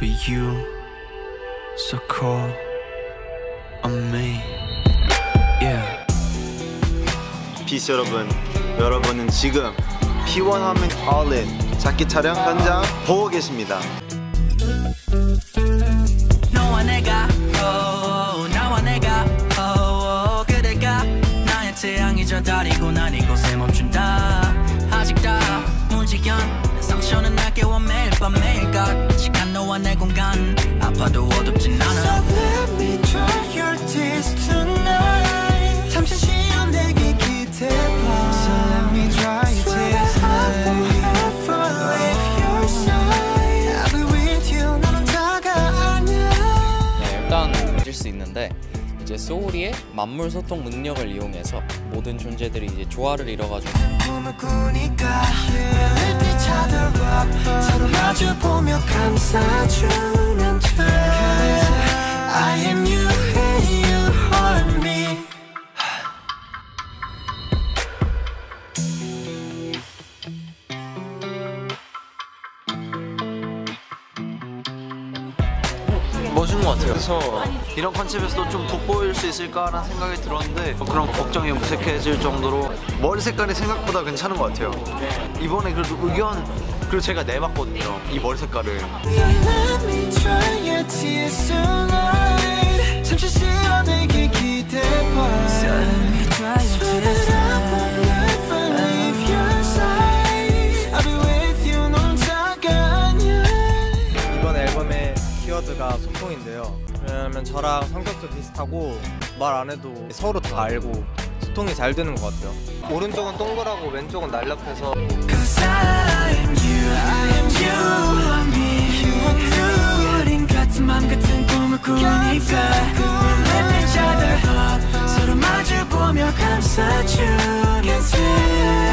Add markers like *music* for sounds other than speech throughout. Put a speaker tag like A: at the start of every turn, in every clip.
A: for you. So call on me. Yeah.
B: 비스 여러분, 여러분은 지금 P1 하면 All-in 자켓 촬영 현장 보고 계십니다.
A: 너와 내가 oh, 나와 내가 oh, 그대가 나의 태양이 저 다리고 난 이곳 상처는 날 깨워 매일 밤 매일 같이간 너와 내 공간. 아파도 어둡진 않아. So let me dry your tears tonight. 잠시 쉬어 내게 기대봐. So let me dry your tears forever leave your side. I'll be with you. 넌 혼자가 아니야.
C: 네, 일단 잊을 수 있는데 이제 소울이의 만물 소통 능력을 이용해서 모든 존재들이 이제 조화를 이뤄가지고
A: 마주 보며 감싸주면 돼 I am you
B: 멋진 것 같아요. 그래서 이런 컨셉에서도 좀 돋보일 수 있을까라는 생각이 들었는데 뭐 그런 걱정이 무색해질 정도로 머리 색깔이 생각보다 괜찮은 것 같아요. 이번에 그래도 의견 그리고 제가 내봤거든요. 이 머리 색깔을.
A: 잠시 기대봐
D: 소통인데요. 왜냐면 저랑 성격도 비슷하고 말 안 해도 서로 다 알고 소통이 잘 되는 것 같아요. 오른쪽은 동그랗고 왼쪽은 날렵해서.
A: Cause I am you, I am you, I'm me, you are you 우린 같은 맘 같은 꿈을 꾸니까. Let each other up 서로 마주 보며 감싸주면 돼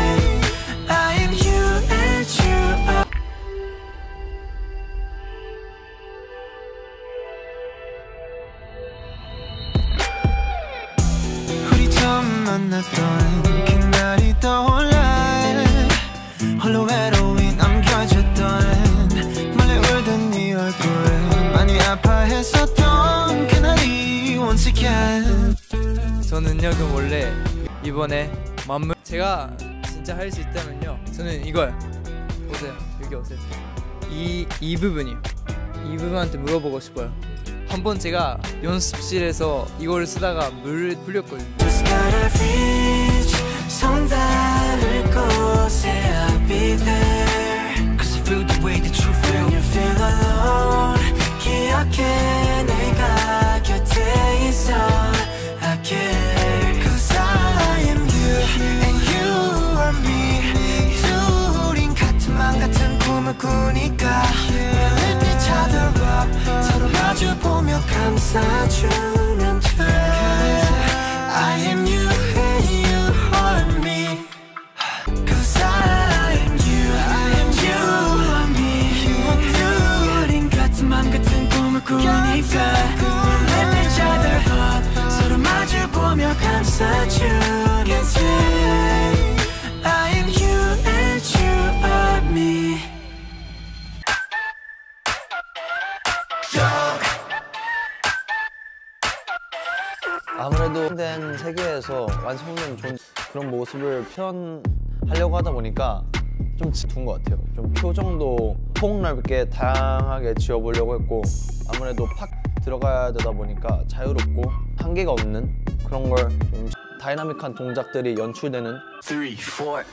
D: 저는요 그 원래 이번에 만물 제가 진짜 할 수 있다면요. 저는 이거요 오세요. 여기 오세요. 이, 이 부분이요. 이 부분한테 물어보고 싶어요. 한 번 제가 연습실에서 이걸 쓰다가 물 흘렸거든요
A: 꾸니까 Lift each other up 서로 마주 보며 감싸주면 돼 I am you and you are me Cause I am you I am you are me You are you 우린 같은 맘 같은 꿈을 꾸니까 Lift each other up 서로 마주 보며 감싸주
E: 세계에서 완성된 존- 그런 모습을 표현하려고 하다 보니까 좀 둔 것 같아요. 좀 표정도 폭넓게 다양하게 지어보려고 했고 아무래도 팍 들어가야 되다 보니까 자유롭고 한계가 없는 그런 걸 좀 다이나믹한 동작들이 연출되는
A: three, four,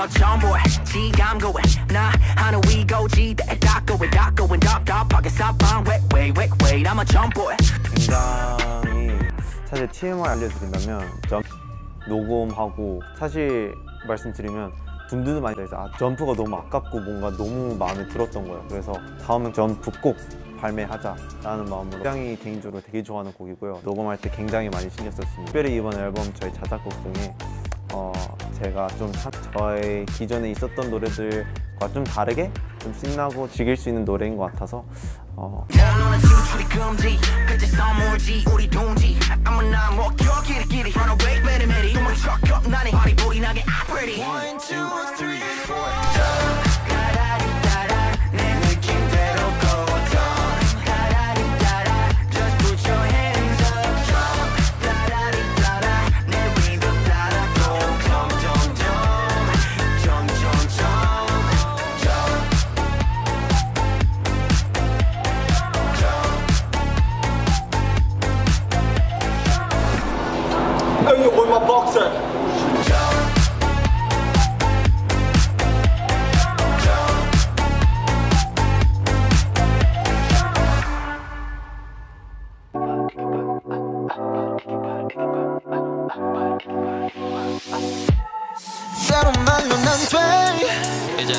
A: 저저저 boy 지감고해 나 하늘 위고 지대 닦고해 닦고해 답답하게 사방 wait wait wait.
F: 굉장히 사실 TMI 알려드린다면 점 녹음하고 사실 말씀드리면 분들도 많이 있어요. 아, 점프가 너무 아깝고 뭔가 너무 마음에 들었던 거예요. 그래서 다음엔 점프 꼭 발매하자라는 마음으로 굉장히 개인적으로 되게 좋아하는 곡이고요. 녹음할 때 굉장히 많이 신경 썼습니다. 특별히 이번 앨범 저희 자작곡 중에 어, 제가 좀 참- 저의 기존에 있었던 노래들과 좀 다르게 좀 신나고 즐길 수 있는 노래인 것 같아서 어,
A: 때론 말로 난돼.
C: 이제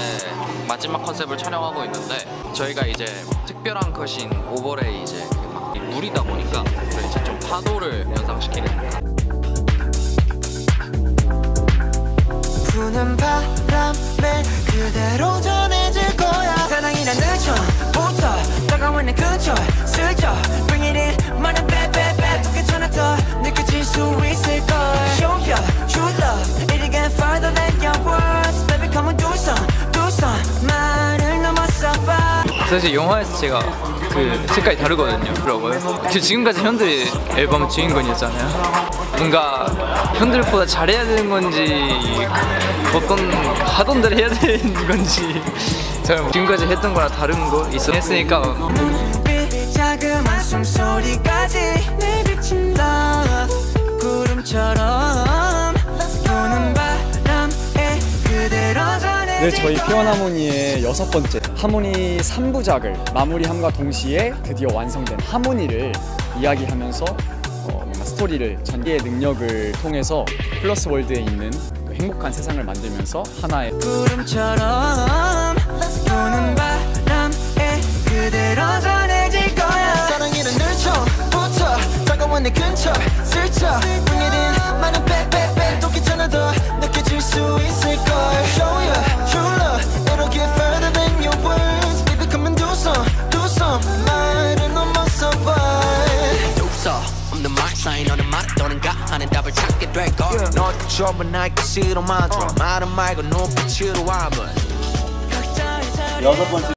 C: 마지막 컨셉을 촬영하고 있는데 저희가 이제 특별한 컷인 오버레이 이제 막 물이다 보니까 그래서 이제 좀 파도를 연상시키는
A: 바람에 그대로 전해질 거야 사랑이란 늘 처음부터 다가온 내 근처 슬쩍 Bring it in 말은 빼빼빼 괜찮아 더 느껴질 수 있을걸 Show ya true love It'll get farther than your words Baby come on do some do some 말을 넘어서 봐
D: 사실 영화에서 제가 그 색깔이 다르거든요. 그러고요. 그 지금까지 현들이 앨범 주인공이었잖아요. 뭔가 현들보다 잘해야 되는 건지 어떤 하던 대로 해야 되는 건지 *laughs* 잘 지금까지 했던 거랑 다른 거 있었으니까
A: 자그마한 숨소리까지 내 비친 love 구름처럼
G: 네, 저희 피원 하모니의 여섯 번째 하모니 3부작을 마무리함과 동시에 드디어 완성된 하모니를 이야기하면서 어, 뭔가 스토리를 전개의 능력을 통해서 플러스 월드에 있는 그 행복한 세상을 만들면서 하나의
A: 구름처럼 부는 바람에 그대로 전해질 거야. 사랑이란 늘 처음부터 다가온 내 근처 슬쩍
H: 될걸
A: 너처럼 날 기시로 만들어. 말은 말고 눈빛으로 하면
F: 여섯 번째